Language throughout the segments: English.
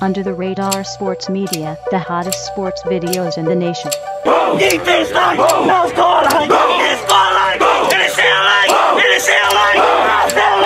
Under the Radar Sports Media, the hottest sports videos in the nation. Gick frispark! Now skålar han! Det är skålar! Är det Selak? Är det Selak? Selak! Are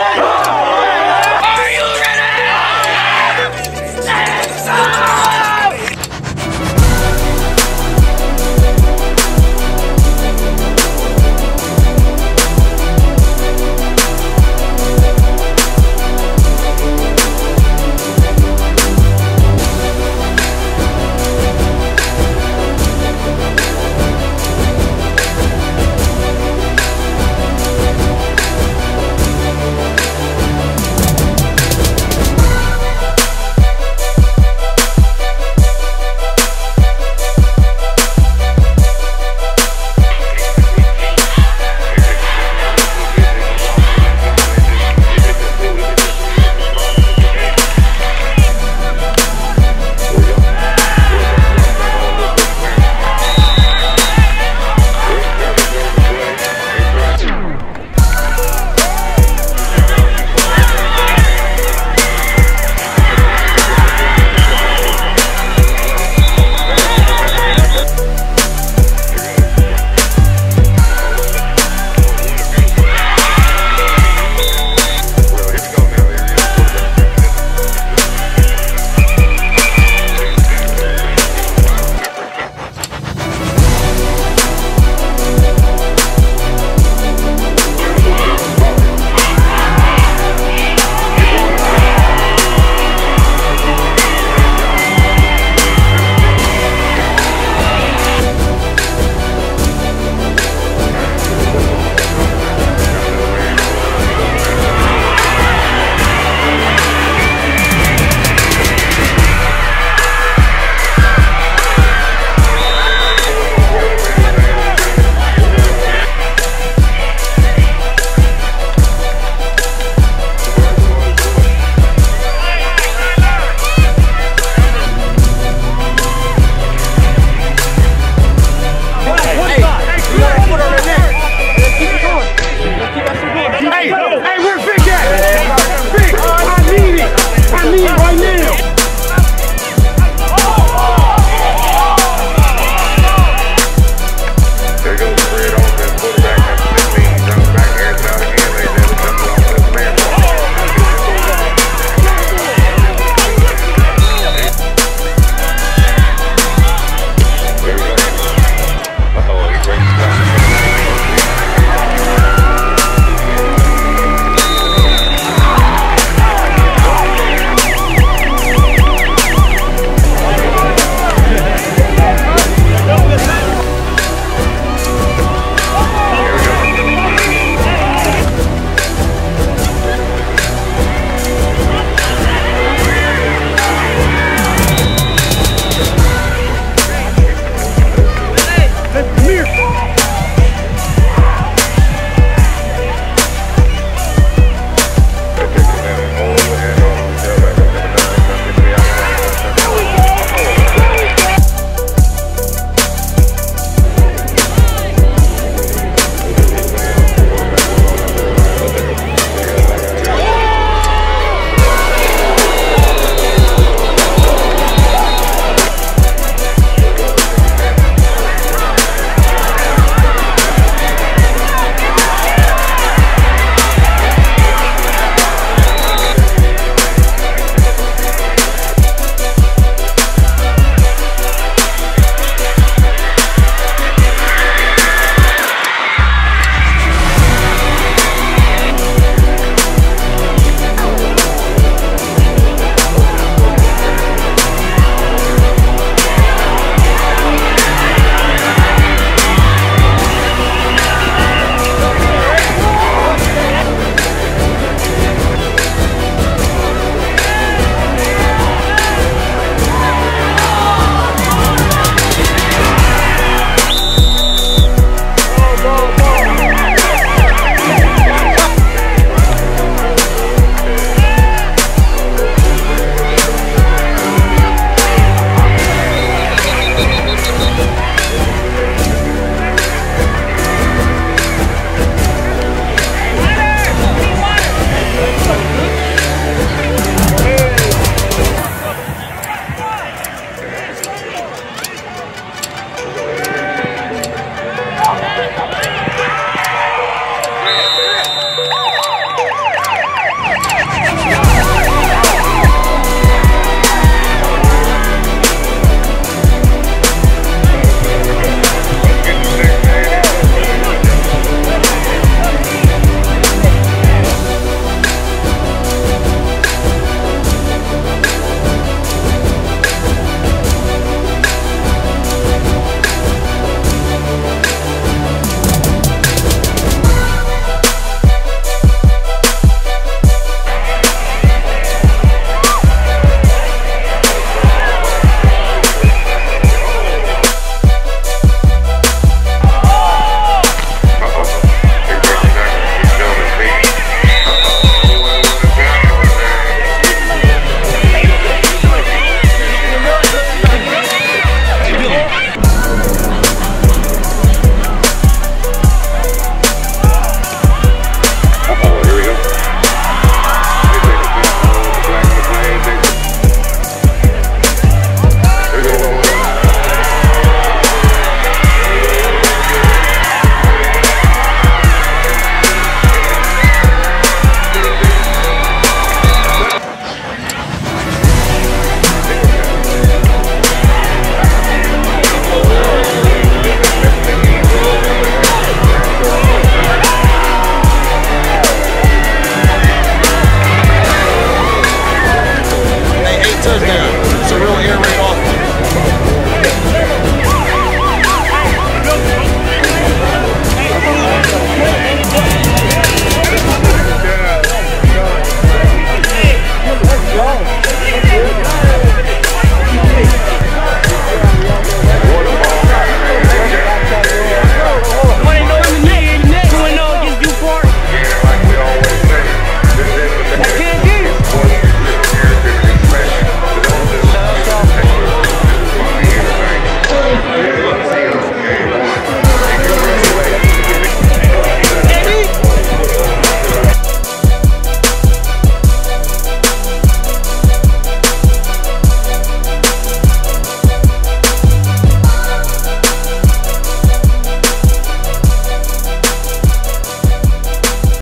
touchdown.